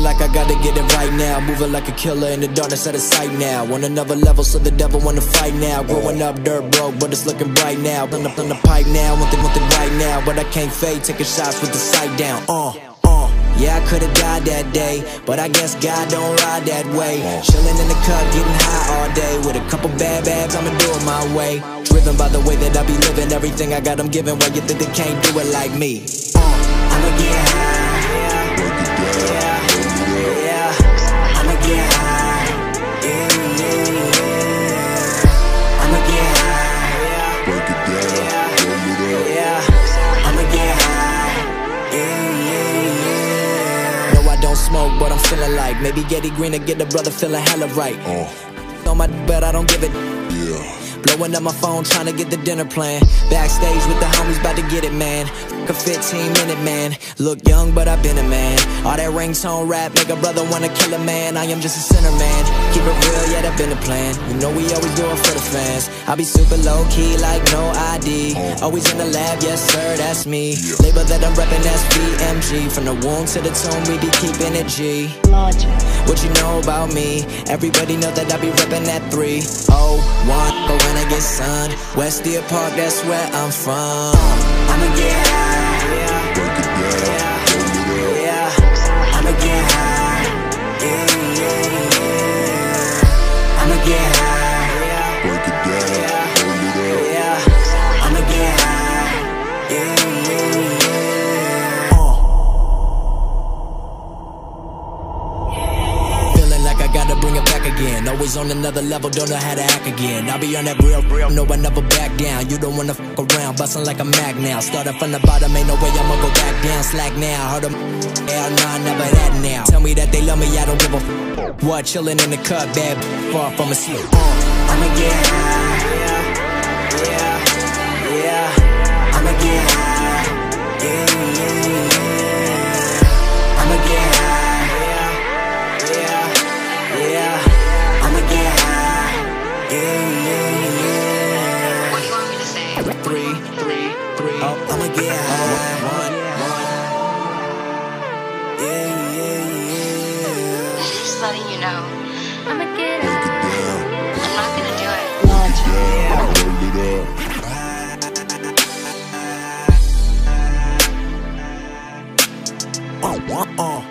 Like I gotta get it right now. Moving like a killer in the darkness out of sight now. On another level, so the devil wanna fight now. Growing up dirt broke, but it's looking bright now. Run up on the pipe now, want the, want the right now. But I can't fade, taking shots with the sight down. Uh, uh. Yeah, I could've died that day, but I guess God don't ride that way. Chillin' in the cup, getting high all day. With a couple bad bags, I'ma do it my way. Driven by the way that I be living, everything I got, I'm giving. Why you think they can't do it like me? Uh, I'ma get high. Don't smoke, but I'm feeling like maybe Getty Green to get the brother feeling hella right. Uh, On my but I don't give it. yeah. Blowing up my phone, trying to get the dinner plan. Backstage with the homies, about to get it, man. Fuck a 15 minute man. Look young, but I've been a man. All that ringtone rap make a brother wanna kill a man. I am just a sinner, man. Keep it real, yeah, that been the plan. You know we always do it for the fans. I be super low key, like no ID. Always in the lab, yes sir, that's me. Label that I'm reppin', that's VMG. From the womb to the tomb, we be keeping it G. What you know about me? Everybody know that I be reppin' that 301. But when I get sun, West Deer Park, that's where I'm from. I'ma get high, back again. Always on another level, don't know how to act again. I'll be on that real, real, no, I never back down. You don't wanna fuck around, bustin' like a mag now. Started from the bottom, ain't no way I'ma go back down. Slack now, heard them, hell nah, never that now. Tell me that they love me, I don't give a f. What, chillin' in the cut, bad, far from asleep. Uh, I'ma get high, yeah, yeah, Three, three, three. Oh, I'ma get high. One, one. Yeah, yeah, yeah. Just letting you know. I'ma get high. I'm not gonna do it. Down, roll it up. Uh, uh,